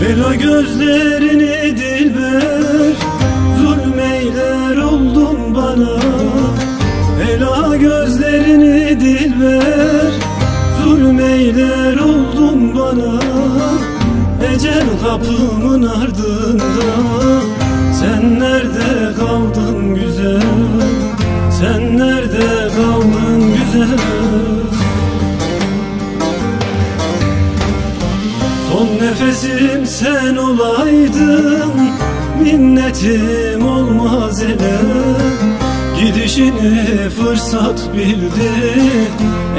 Bela gözlerini dilber Zulmeyler oldun bana. Bela gözlerini dilber Zulmeyler oldun bana. Ecel kapımın ardında Sen nerede kaldın güzel? Sen nerede kaldın güzel? Nefesim sen olaydın Minnetim olmaz ele. Gidişini fırsat bildi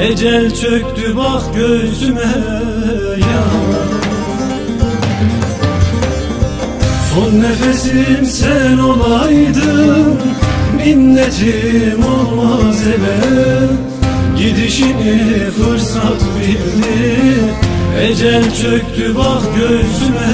Ecel çöktü bak göğsüme ya. Son nefesim sen olaydın Minnetim olmaz ele. Gidişini fırsat bildi Ecel çöktü bak göğsüme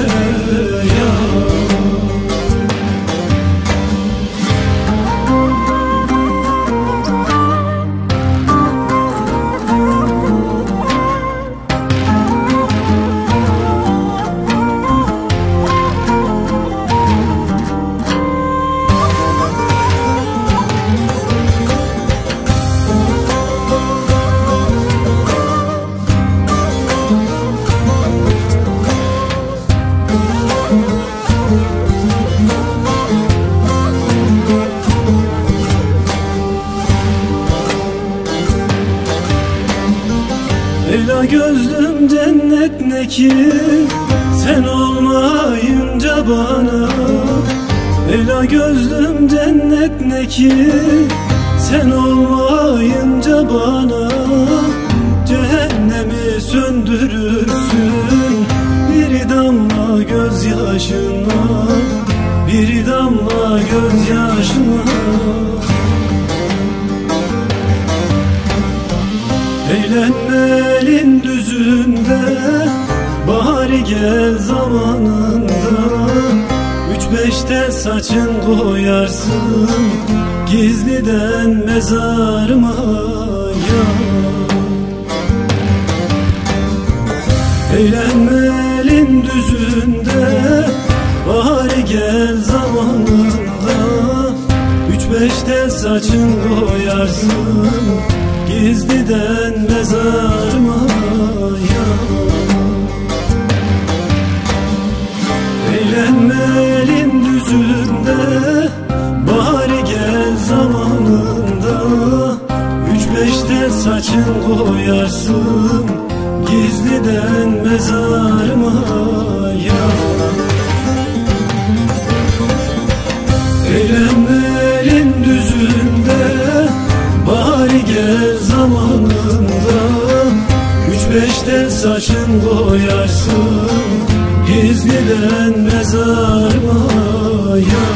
Ela gözlüm cennet ne ki? Sen olmayınca bana Ela gözlüm cennet ne ki? Sen olmayınca bana Cehennemi söndürürsün. Bir damla gözyaşına Bir damla gözyaşına Eğlenme elin düzünde Bari gel zamanında. Üç beşte saçın koyarsın Gizliden mezarıma ya Eğlenme elin düzünde Bari gel zamanında. Üç beşte saçın koyarsın Gizliden mezarıma ya Eğlenme elin düzünde Bari gel zamanında. Üç beşte saçın koyarsın Gizliden mezarıma Beşte saçın koyarsın Gizliden mezarıma ya